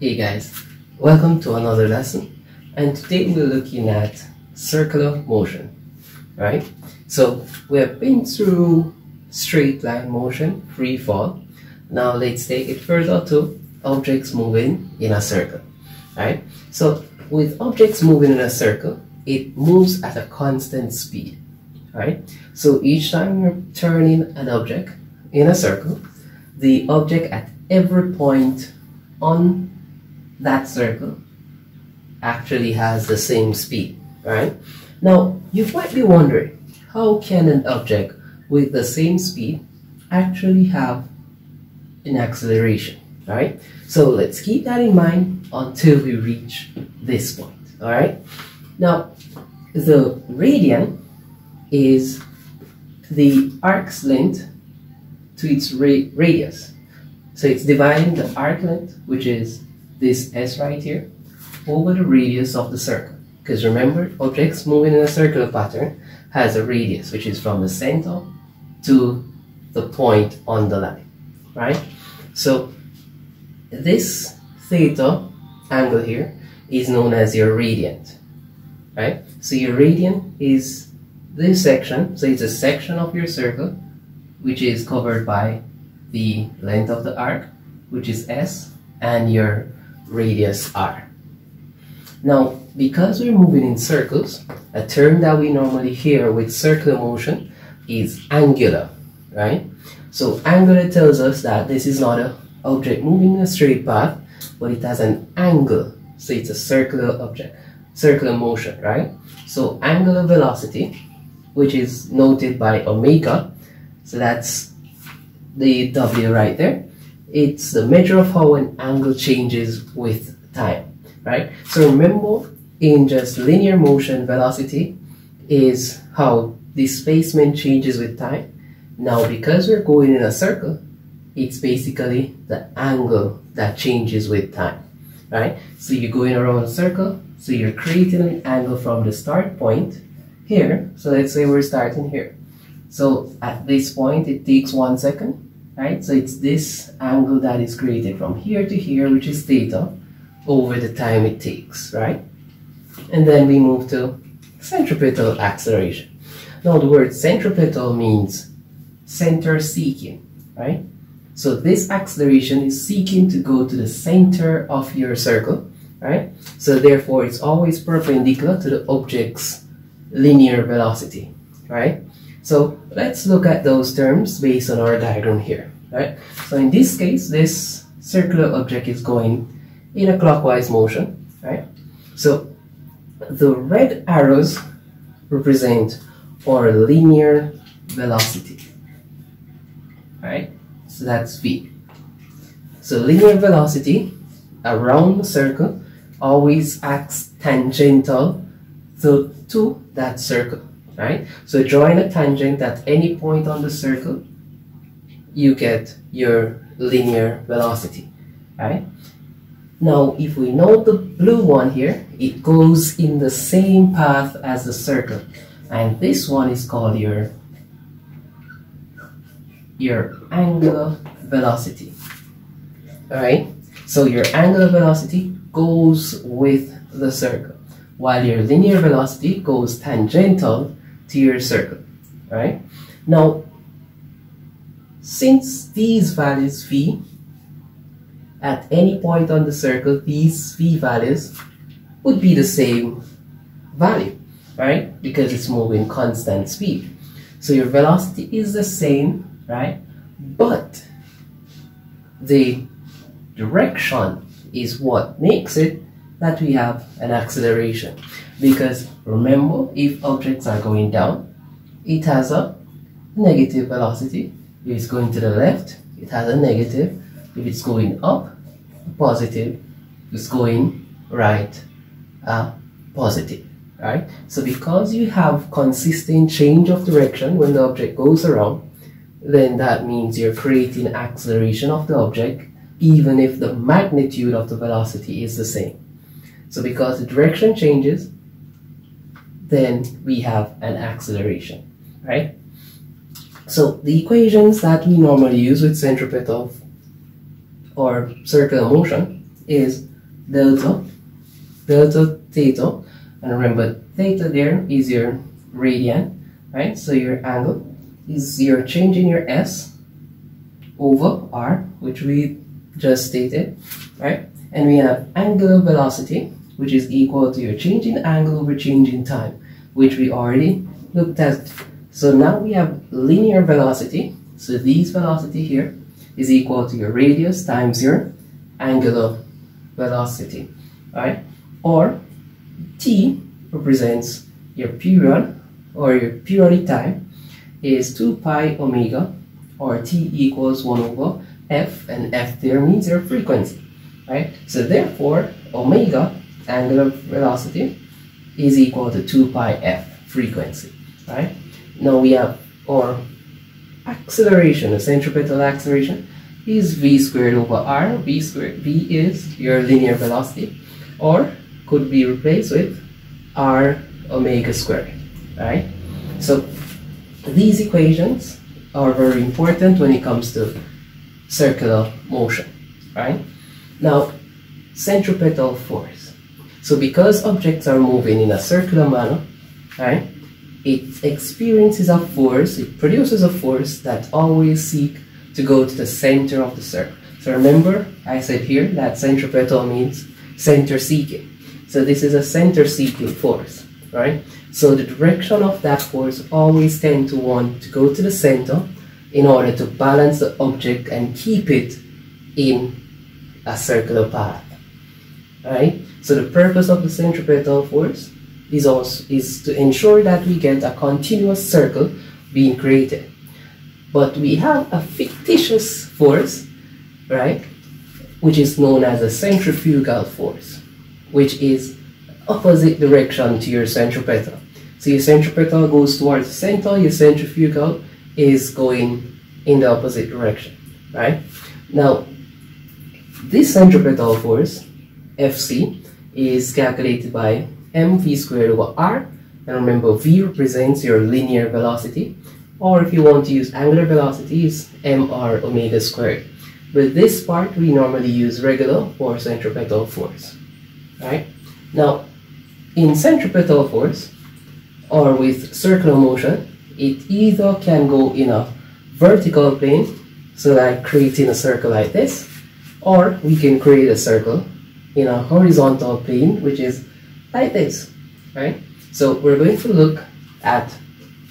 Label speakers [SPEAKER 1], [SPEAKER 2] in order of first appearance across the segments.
[SPEAKER 1] Hey guys, welcome to another lesson and today we're looking at circular motion, right? So we have been through straight line motion, free fall. Now let's take it further to objects moving in a circle, right? So with objects moving in a circle, it moves at a constant speed, right? So each time you're turning an object in a circle, the object at every point on that circle actually has the same speed, right? Now, you might be wondering, how can an object with the same speed actually have an acceleration, right? So let's keep that in mind until we reach this point, all right? Now, the radian is the arc's length to its ra radius. So it's dividing the arc length, which is this s right here, over the radius of the circle. Because remember, objects moving in a circular pattern has a radius, which is from the center to the point on the line, right? So this theta angle here is known as your radian, right? So your radian is this section, so it's a section of your circle which is covered by the length of the arc, which is S, and your radius r. Now, because we're moving in circles, a term that we normally hear with circular motion is angular, right? So angular tells us that this is not an object moving in a straight path, but it has an angle. So it's a circular object, circular motion, right? So angular velocity, which is noted by omega, so that's the W right there, it's the measure of how an angle changes with time, right? So remember, in just linear motion, velocity is how displacement changes with time. Now, because we're going in a circle, it's basically the angle that changes with time, right? So you're going around a circle, so you're creating an angle from the start point here. So let's say we're starting here. So at this point, it takes one second right? So it's this angle that is created from here to here, which is theta, over the time it takes, right? And then we move to centripetal acceleration. Now the word centripetal means center seeking, right? So this acceleration is seeking to go to the center of your circle, right? So therefore it's always perpendicular to the object's linear velocity, right? So let's look at those terms based on our diagram here, right? So in this case, this circular object is going in a clockwise motion, right? So the red arrows represent our linear velocity, right? So that's v. So linear velocity around the circle always acts tangential to, to that circle right? So drawing a tangent at any point on the circle, you get your linear velocity, right? Now, if we note the blue one here, it goes in the same path as the circle. And this one is called your, your angular velocity. Alright? So your angular velocity goes with the circle, while your linear velocity goes tangential to your circle, right? Now, since these values v, at any point on the circle, these v values would be the same value, right? Because it's moving constant speed. So your velocity is the same, right? But the direction is what makes it that we have an acceleration. Because remember, if objects are going down, it has a negative velocity. If it's going to the left, it has a negative. If it's going up, positive. If it's going right, uh, positive. Right? So because you have consistent change of direction when the object goes around, then that means you're creating acceleration of the object even if the magnitude of the velocity is the same. So because the direction changes, then we have an acceleration, right? So the equations that we normally use with centripetal or circular motion is delta, delta theta, and remember theta there is your radian, right? So your angle is your change in your s over r, which we just stated, right? And we have angular velocity, which is equal to your change in angle over change in time, which we already looked at. So now we have linear velocity. So this velocity here is equal to your radius times your angular velocity, right? Or t represents your period or your periodic time is 2 pi omega or t equals 1 over f and f there means your frequency right so therefore omega angular velocity is equal to 2 pi f frequency right now we have our acceleration the centripetal acceleration is v squared over r v squared v is your linear velocity or could be replaced with r omega squared right so these equations are very important when it comes to circular motion, right? Now, centripetal force. So because objects are moving in a circular manner, right, it experiences a force, it produces a force that always seek to go to the center of the circle. So remember, I said here that centripetal means center seeking. So this is a center seeking force, right? So the direction of that force always tend to want to go to the center in order to balance the object and keep it in a circular path. Right? So the purpose of the centripetal force is also is to ensure that we get a continuous circle being created. But we have a fictitious force, right? Which is known as a centrifugal force, which is opposite direction to your centripetal. So your centripetal goes towards the center, your centrifugal is going in the opposite direction, right? Now, this centripetal force, Fc, is calculated by mv squared over r, and remember v represents your linear velocity, or if you want to use angular velocity, is mr omega squared. But this part we normally use regular for centripetal force, right? Now, in centripetal force, or with circular motion, it either can go in a vertical plane, so like creating a circle like this, or we can create a circle in a horizontal plane, which is like this, right? So we're going to look at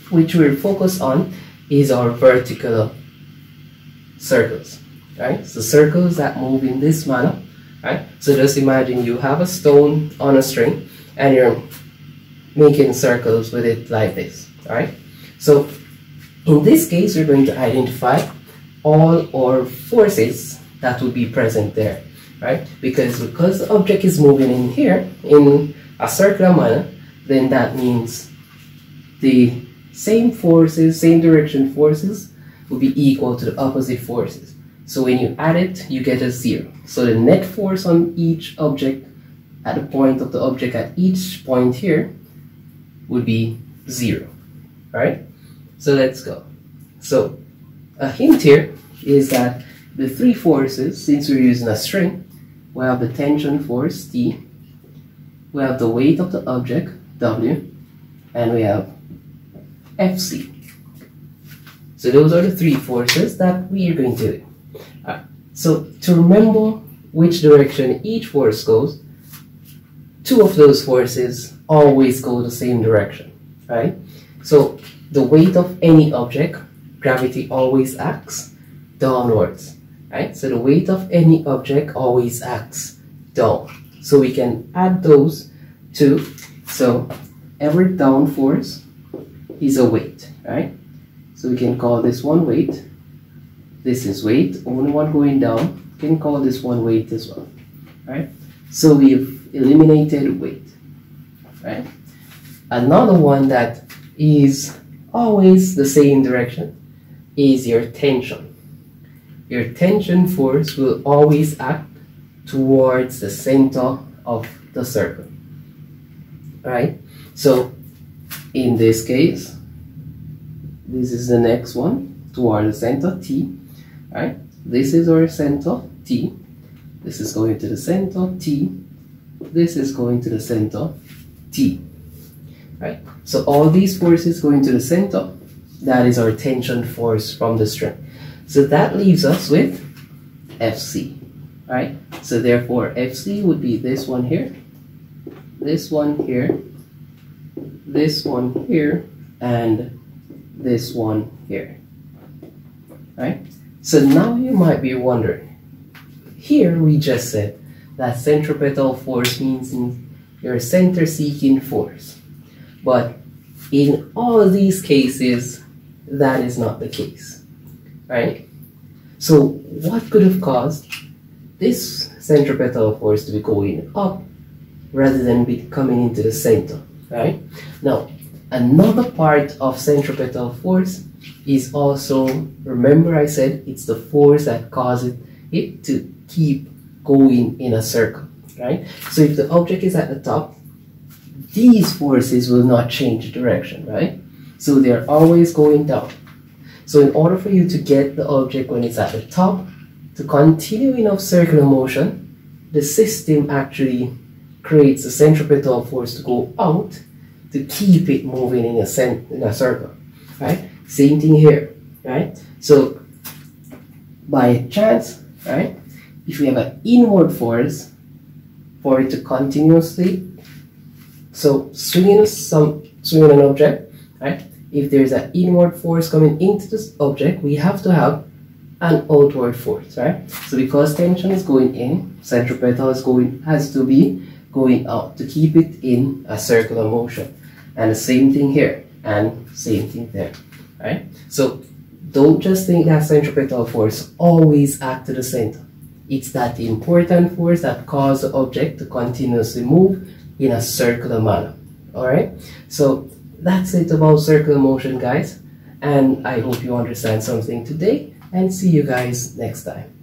[SPEAKER 1] which we're focused on is our vertical circles, right? So circles that move in this manner, right? So just imagine you have a stone on a string and you're making circles with it like this, right? So in this case, we're going to identify all our forces that will be present there, right? Because because the object is moving in here in a circular manner, then that means the same forces, same direction forces will be equal to the opposite forces. So when you add it, you get a zero. So the net force on each object at the point of the object at each point here would be zero, right? So let's go. So a hint here is that the three forces, since we're using a string, we have the tension force T, we have the weight of the object W, and we have Fc. So those are the three forces that we are going to do. Right. So to remember which direction each force goes, two of those forces always go the same direction, right? So the weight of any object, gravity always acts downwards, right? So the weight of any object always acts down. So we can add those two. So every down force is a weight, right? So we can call this one weight. This is weight, only one going down. We can call this one weight as well, right? So we've eliminated weight, right? Another one that is always the same direction is your tension. Your tension force will always act towards the center of the circle. Right? So in this case, this is the next one toward the center T. Right? This is our center T. This is going to the center T. this is going to the center T. Right? So all these forces going to the center, that is our tension force from the string. So that leaves us with FC. Right? So therefore FC would be this one here, this one here, this one here, and this one here. Right? So now you might be wondering, here we just said that centripetal force means your center seeking force. But in all these cases, that is not the case, right? So what could have caused this centripetal force to be going up rather than be coming into the center, right? Now, another part of centripetal force is also, remember I said it's the force that causes it to keep going in a circle, right? So if the object is at the top, these forces will not change direction, right? So they're always going down. So in order for you to get the object when it's at the top to continue in a circular motion, the system actually creates a centripetal force to go out to keep it moving in a, in a circle, right? Same thing here, right? So by chance, right, if we have an inward force for it to continuously, so swinging some swinging an object, right? If there's an inward force coming into this object, we have to have an outward force, right? So because tension is going in, centripetal is going has to be going out to keep it in a circular motion. And the same thing here, and same thing there right? So don't just think that centripetal force always act to the center. It's that important force that causes the object to continuously move in a circular manner, all right? So that's it about circular motion, guys. And I hope you understand something today and see you guys next time.